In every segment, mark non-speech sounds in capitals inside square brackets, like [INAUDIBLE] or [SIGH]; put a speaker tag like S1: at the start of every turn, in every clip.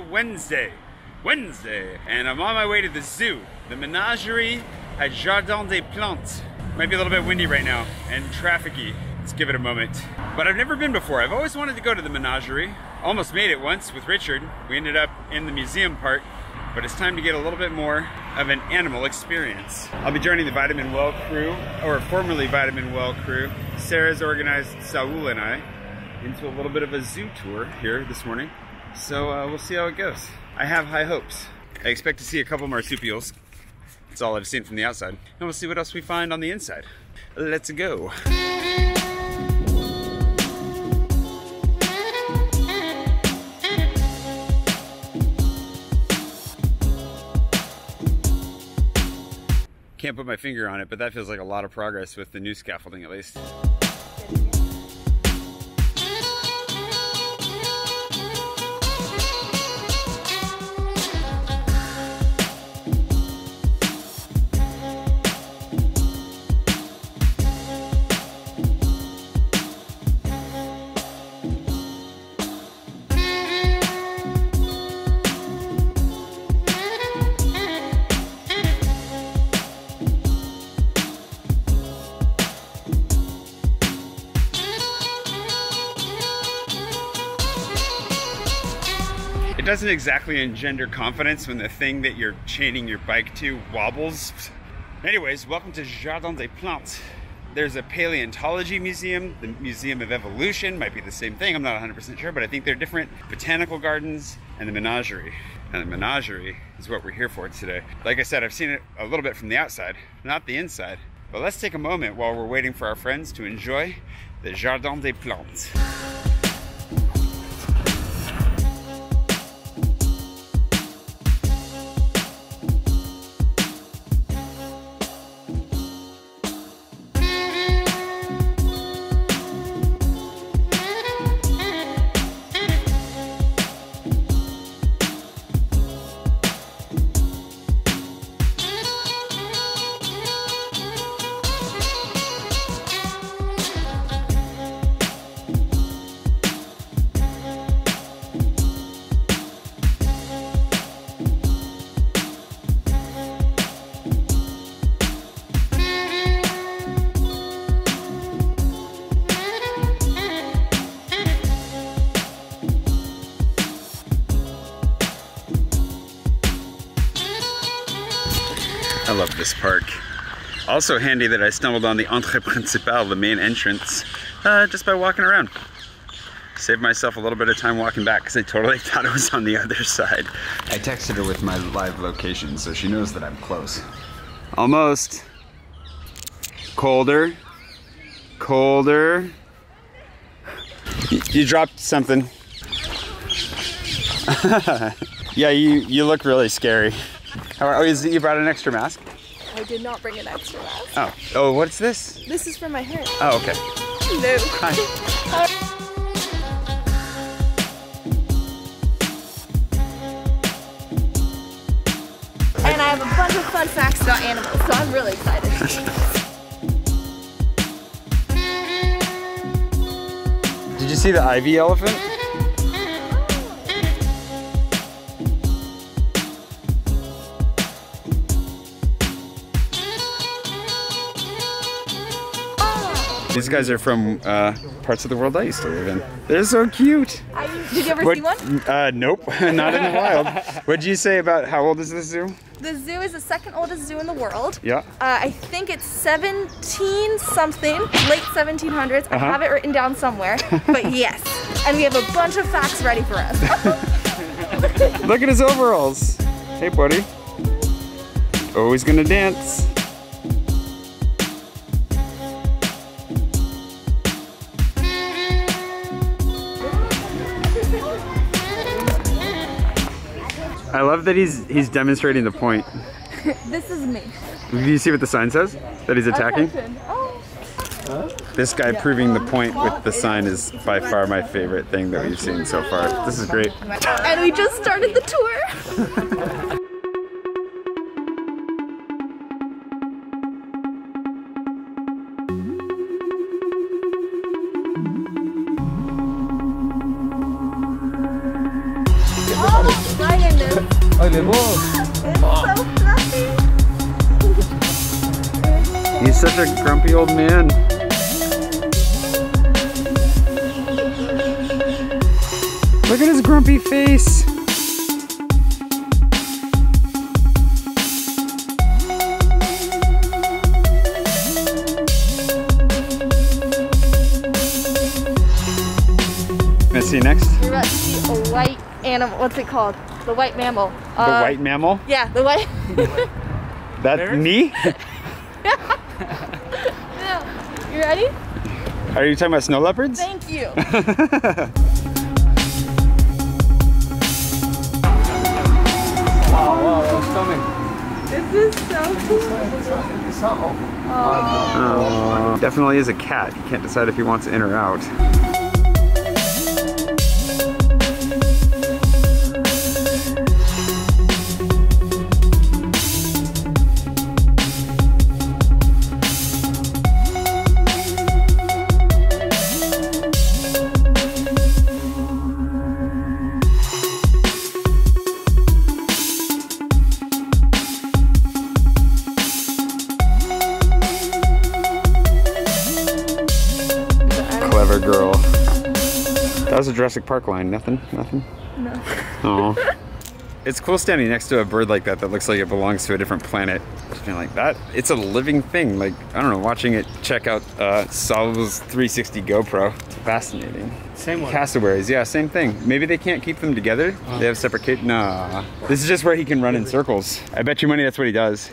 S1: Wednesday. Wednesday. And I'm on my way to the zoo, the menagerie at Jardin des Plantes. Might be a little bit windy right now and trafficy. Let's give it a moment. But I've never been before. I've always wanted to go to the menagerie. Almost made it once with Richard. We ended up in the museum part, but it's time to get a little bit more of an animal experience. I'll be joining the Vitamin Well crew, or formerly Vitamin Well crew. Sarah's organized Saul and I into a little bit of a zoo tour here this morning. So uh, we'll see how it goes. I have high hopes. I expect to see a couple marsupials. That's all I've seen from the outside. And we'll see what else we find on the inside. Let's go. Can't put my finger on it, but that feels like a lot of progress with the new scaffolding at least. Doesn't exactly engender confidence when the thing that you're chaining your bike to wobbles. Anyways, welcome to Jardin des Plantes. There's a paleontology museum, the Museum of Evolution, might be the same thing, I'm not 100% sure, but I think they're different. Botanical gardens, and the menagerie. And the menagerie is what we're here for today. Like I said, I've seen it a little bit from the outside, not the inside. But let's take a moment while we're waiting for our friends to enjoy the Jardin des Plantes. Love this park. Also handy that I stumbled on the Entrée Principale, the main entrance, uh, just by walking around. Saved myself a little bit of time walking back because I totally [LAUGHS] thought it was on the other side. I texted her with my live location so she knows that I'm close. Almost. Colder. Colder. You dropped something. [LAUGHS] yeah, you, you look really scary. How are, oh, is, you brought an extra mask?
S2: I did not bring an extra mask.
S1: Oh, oh, what's this?
S2: This is for my hair.
S1: Oh, okay.
S2: No.
S1: Hi.
S2: And I have a bunch of fun facts about animals, so I'm really excited. [LAUGHS]
S1: Did you see the ivy elephant? These guys are from uh, parts of the world I used to live in. They're so cute.
S2: I, did you ever
S1: What-
S2: see one?
S1: Uh, nope, [LAUGHS] not in the wild. What did you say about how old is this zoo?
S2: The zoo is the second oldest zoo in the world.
S1: Yeah.
S2: Uh, I think it's 17 something, late 1700s. I
S1: Uh-huh.
S2: have it written down somewhere, [LAUGHS] but yes. And we have a bunch of facts ready for us. [LAUGHS]
S1: Look at his overalls. Hey, buddy. Always gonna dance. I love that he's he's demonstrating the point. [LAUGHS]
S2: this is me.
S1: Do you see what the sign says? That he's attacking?
S2: Oh.
S1: This guy proving the point with the sign is by far my favorite thing that we've seen so far. This is great.
S2: And we just started the tour. [LAUGHS]
S3: Oh, il est beau.
S2: So.
S1: He's such a grumpy old man. Look at his grumpy face.
S2: Animal. What's it called? The white mammal.
S1: The
S2: Uh,
S1: white mammal?
S2: Yeah, the white. [LAUGHS]
S1: That me?
S2: yeah. [LAUGHS] [LAUGHS] You ready?
S1: Are you talking about snow leopards?
S2: Thank you.
S3: Wow, wow, that's coming.
S2: this is so cool.
S1: Oh, definitely is a cat. He can't decide if he wants in or out. Jurassic Park line. Nothing? Nothing?
S2: No.
S1: Oh. [LAUGHS] It's cool standing next to a bird like that that looks like it belongs to a different planet. Just being like that, it's a living thing. Like, I don't know, watching it check out uh, Salvo's 360 GoPro. It's fascinating.
S3: Same one.
S1: Cassowaries, yeah, same thing. Maybe they can't keep them together. They have separate kit. Nah. This is just where he can run in circles. I bet you money that's what he does.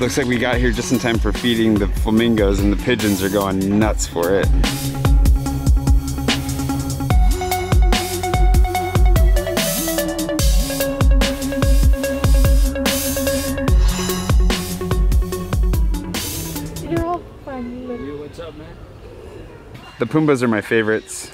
S1: Looks like we got here just in time for feeding the flamingos and the pigeons are going nuts for it.
S2: You're all funny.
S3: What's up, man?
S1: The Pumbaas are my favorites.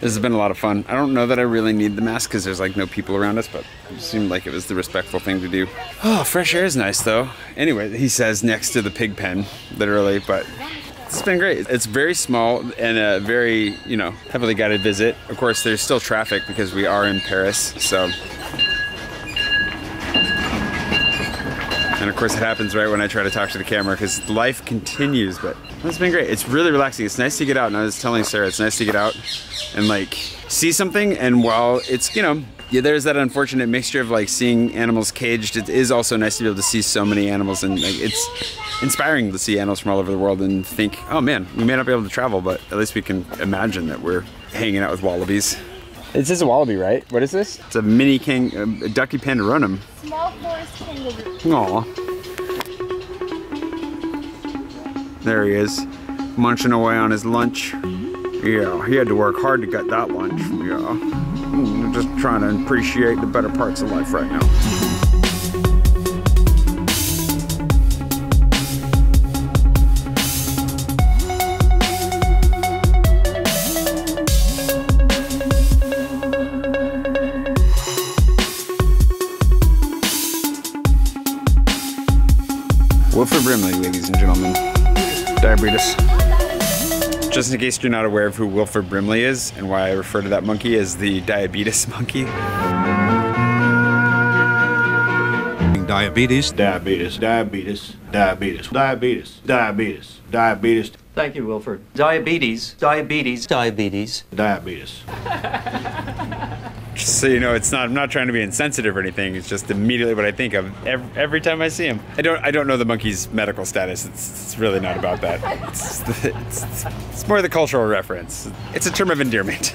S1: This has been a lot of fun. I don't know that I really need the mask because there's like no people around us, but it seemed like it was the respectful thing to do. Oh, fresh air is nice though. Anyway, he says next to the pig pen, literally, but it's been great. It's very small and a very, you know, heavily guided visit. Of course, there's still traffic because we are in Paris, so. And of course, it happens right when I try to talk to the camera because life continues. But it's been great. It's really relaxing. It's nice to get out. And I was telling Sarah, it's nice to get out and like see something. And while it's, you know, yeah, there's that unfortunate mixture of like seeing animals caged. It is also nice to be able to see so many animals, and like it's inspiring to see animals from all over the world and think, oh man, we may not be able to travel, but at least we can imagine that we're hanging out with wallabies. This is a wallaby, right? What is this? It's a mini king, a ducky pandaronum.
S2: Small forest kangaroo.
S1: Aw. There he is, munching away on his lunch. Yeah, he had to work hard to get that lunch. Yeah. Mm, Just trying to appreciate the better parts of life right now. Wilford Brimley, ladies and gentlemen. Diabetes. Just in case you're not aware of who Wilford Brimley is and why I refer to that monkey as the diabetes [LAUGHS] monkey.
S4: diabetes,
S5: diabetes, diabetes, diabetes, diabetes, diabetes, diabetes,
S3: Thank you, Wilford. Diabetes, diabetes, diabetes.
S4: Diabetes. [LAUGHS]
S1: So you know, it's not. I'm not trying to be insensitive or anything. It's just immediately what I think of every, every time I see him. I don't. I don't know the monkey's medical status. It's, it's really not about that. It's, it's, it's more the cultural reference. It's a term of endearment.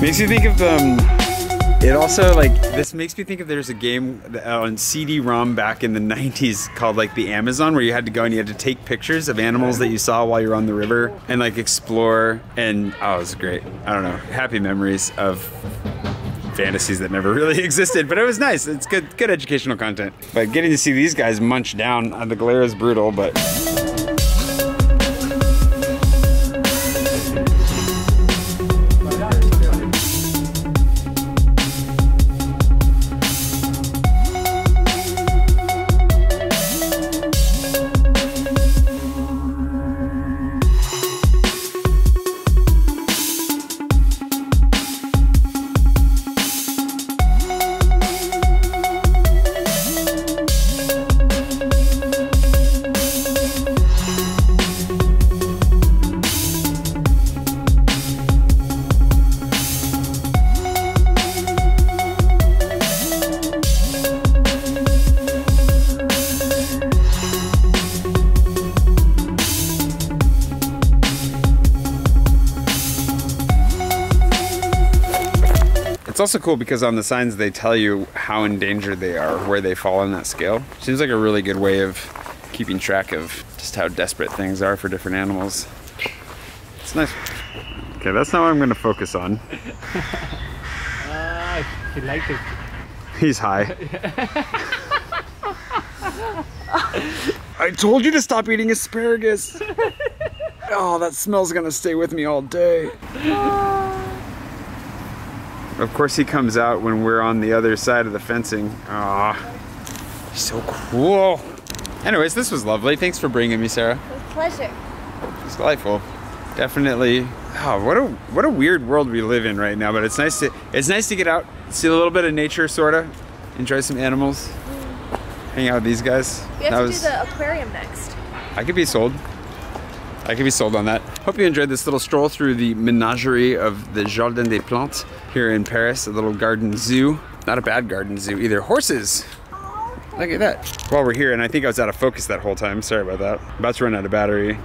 S1: Makes you think of um. It also like this makes me think of there's a game on CD-ROM back in the 90s called like the Amazon where you had to go and you had to take pictures of animals that you saw while you were on the river and like explore and oh it was great. I don't know. Happy memories of fantasies that never [LAUGHS] really existed, but it was nice. It's good good educational content. But getting to see these guys munch down on the glare is brutal, but also cool because on the signs they tell you how endangered they are, where they fall on that scale. Seems like a really good way of keeping track of just how desperate things are for different animals. It's nice. Okay, that's not what I'm gonna focus on.
S5: Ah, he liked it.
S1: He's high. I told you to stop eating asparagus. [LAUGHS] Oh, that smell's gonna stay with me all day. Of course, he comes out when we're on the other side of the fencing. Ah, so cool. Anyways, this was lovely. Thanks for bringing me, Sarah.
S2: Pleasure.
S1: It's delightful. Definitely. Oh, what a what a weird world we live in right now. But it's nice to it's nice to get out, see a little bit of nature, sorta, enjoy some animals, hang out with these guys.
S2: We have
S1: That
S2: to
S1: was-
S2: do the aquarium next.
S1: I could be sold. I could be sold on that. Hope you enjoyed this little stroll through the menagerie of the Jardin des Plantes here in Paris, a little garden zoo. Not a bad garden zoo either. Horses. Look at that. While we're here, and I think I was out of focus that whole time. Sorry about that. About to run out of battery.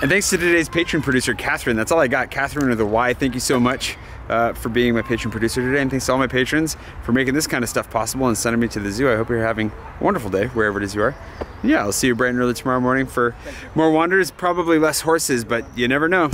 S1: And thanks to today's patron producer, Kathryn. That's all I got. Kathryn with a Y. Thank you so much uh, for being my patron producer today. And thanks to all my patrons for making this kind of stuff possible and sending me to the zoo. I hope you're having a wonderful day, wherever it is you are. Yeah, I'll see you bright and early tomorrow morning for more wanders. Probably less horses, but you never know.